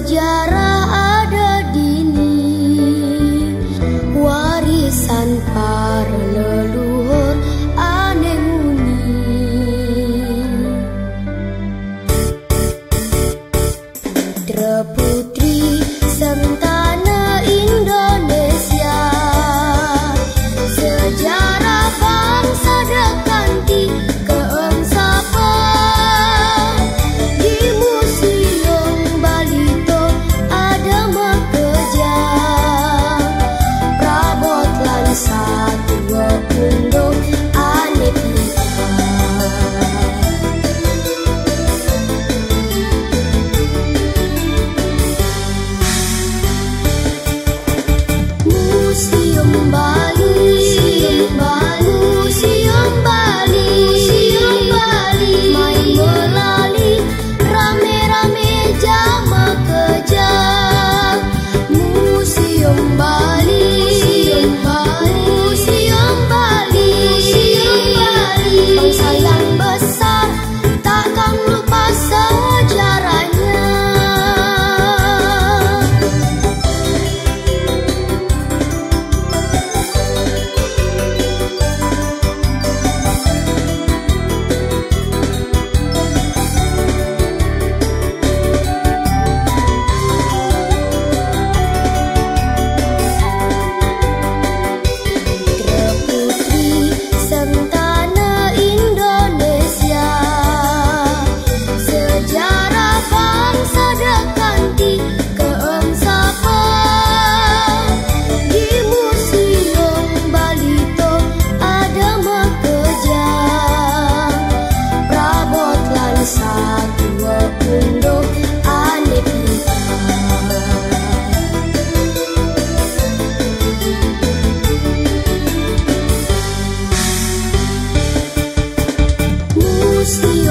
sejarah ada dini warisan para leluhur aneh muni. Terput